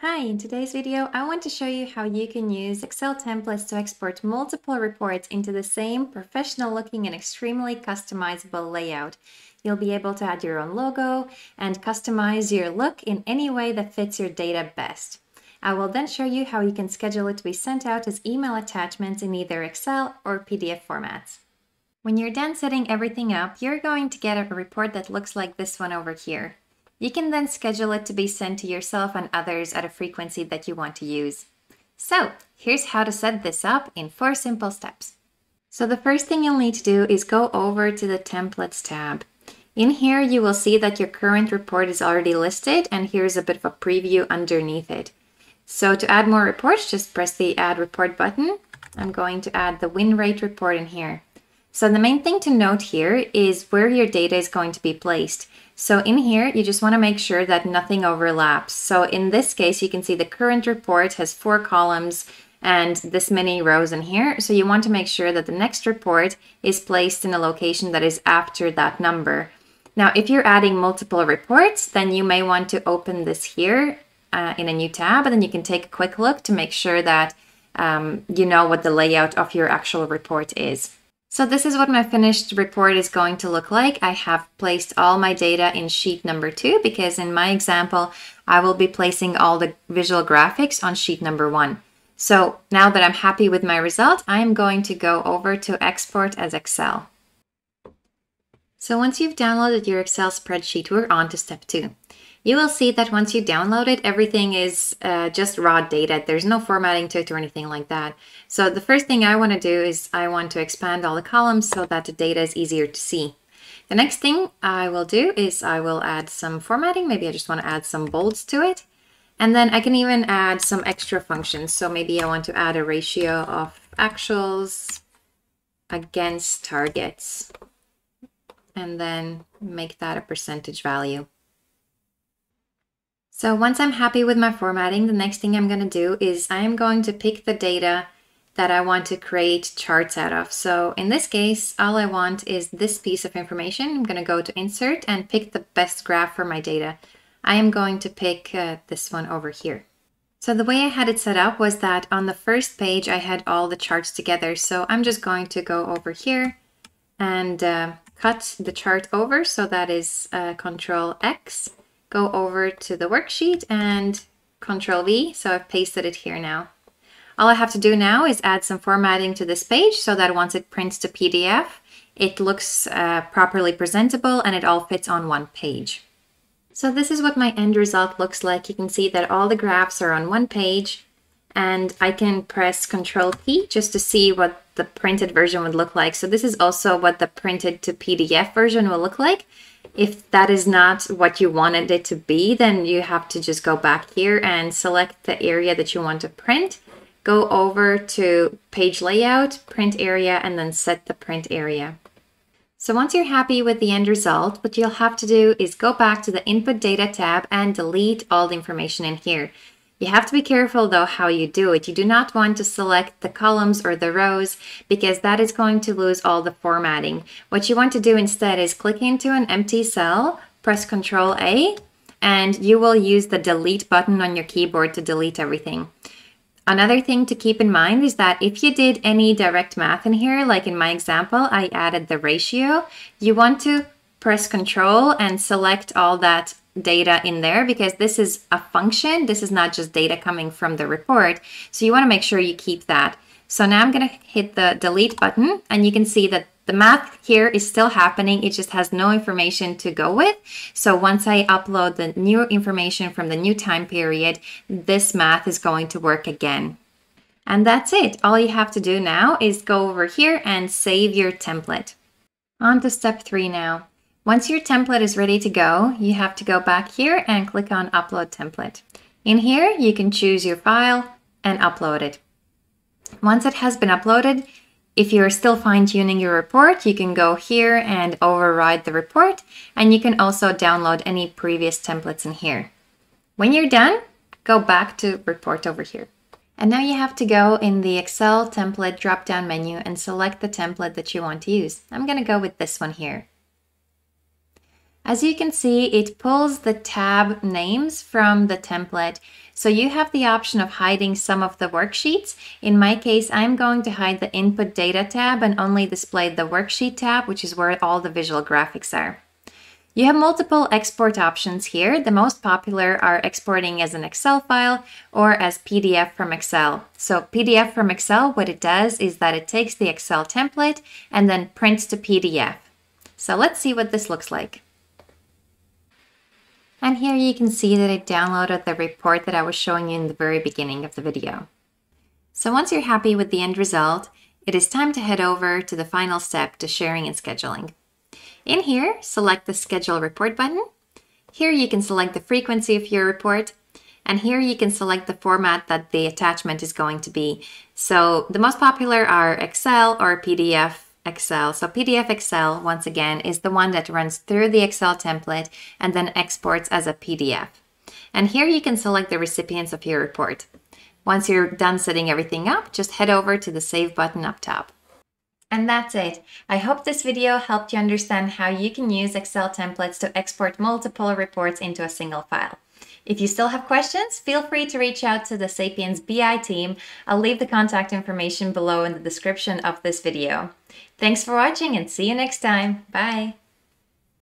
Hi, in today's video, I want to show you how you can use Excel templates to export multiple reports into the same professional looking and extremely customizable layout. You'll be able to add your own logo and customize your look in any way that fits your data best. I will then show you how you can schedule it to be sent out as email attachments in either Excel or PDF formats. When you're done setting everything up, you're going to get a report that looks like this one over here. You can then schedule it to be sent to yourself and others at a frequency that you want to use. So here's how to set this up in four simple steps. So the first thing you'll need to do is go over to the templates tab. In here, you will see that your current report is already listed and here's a bit of a preview underneath it. So to add more reports, just press the add report button. I'm going to add the win rate report in here. So the main thing to note here is where your data is going to be placed. So in here, you just want to make sure that nothing overlaps. So in this case, you can see the current report has four columns and this many rows in here. So you want to make sure that the next report is placed in a location that is after that number. Now, if you're adding multiple reports, then you may want to open this here uh, in a new tab, and then you can take a quick look to make sure that um, you know what the layout of your actual report is. So this is what my finished report is going to look like. I have placed all my data in sheet number two because in my example, I will be placing all the visual graphics on sheet number one. So now that I'm happy with my result, I am going to go over to export as Excel. So once you've downloaded your Excel spreadsheet, we're on to step two you will see that once you download it, everything is uh, just raw data. There's no formatting to it or anything like that. So the first thing I want to do is I want to expand all the columns so that the data is easier to see. The next thing I will do is I will add some formatting. Maybe I just want to add some bolds to it. And then I can even add some extra functions. So maybe I want to add a ratio of actuals against targets and then make that a percentage value. So once I'm happy with my formatting, the next thing I'm going to do is I'm going to pick the data that I want to create charts out of. So in this case, all I want is this piece of information. I'm going to go to insert and pick the best graph for my data. I am going to pick uh, this one over here. So the way I had it set up was that on the first page, I had all the charts together. So I'm just going to go over here and uh, cut the chart over. So that is uh, control X go over to the worksheet and Control V. So I've pasted it here now. All I have to do now is add some formatting to this page so that once it prints to PDF, it looks uh, properly presentable and it all fits on one page. So this is what my end result looks like. You can see that all the graphs are on one page and I can press Control P just to see what the printed version would look like. So this is also what the printed to PDF version will look like. If that is not what you wanted it to be, then you have to just go back here and select the area that you want to print. Go over to page layout, print area, and then set the print area. So once you're happy with the end result, what you'll have to do is go back to the input data tab and delete all the information in here. You have to be careful though how you do it. You do not want to select the columns or the rows because that is going to lose all the formatting. What you want to do instead is click into an empty cell, press Ctrl A, and you will use the delete button on your keyboard to delete everything. Another thing to keep in mind is that if you did any direct math in here, like in my example, I added the ratio, you want to press Control and select all that data in there because this is a function. This is not just data coming from the report. So you want to make sure you keep that. So now I'm going to hit the delete button and you can see that the math here is still happening. It just has no information to go with. So once I upload the new information from the new time period, this math is going to work again. And that's it. All you have to do now is go over here and save your template. On to step three now. Once your template is ready to go, you have to go back here and click on Upload Template. In here, you can choose your file and upload it. Once it has been uploaded, if you're still fine-tuning your report, you can go here and override the report, and you can also download any previous templates in here. When you're done, go back to Report over here. And now you have to go in the Excel template drop-down menu and select the template that you want to use. I'm going to go with this one here. As you can see, it pulls the tab names from the template. So you have the option of hiding some of the worksheets. In my case, I'm going to hide the input data tab and only display the worksheet tab, which is where all the visual graphics are. You have multiple export options here. The most popular are exporting as an Excel file or as PDF from Excel. So PDF from Excel, what it does is that it takes the Excel template and then prints to PDF. So let's see what this looks like. And here you can see that I downloaded the report that I was showing you in the very beginning of the video. So once you're happy with the end result, it is time to head over to the final step to sharing and scheduling. In here, select the Schedule Report button. Here you can select the frequency of your report, and here you can select the format that the attachment is going to be. So the most popular are Excel or PDF Excel. So PDF Excel, once again, is the one that runs through the Excel template and then exports as a PDF. And here you can select the recipients of your report. Once you're done setting everything up, just head over to the Save button up top. And that's it. I hope this video helped you understand how you can use Excel templates to export multiple reports into a single file. If you still have questions, feel free to reach out to the Sapiens BI team. I'll leave the contact information below in the description of this video. Thanks for watching and see you next time. Bye.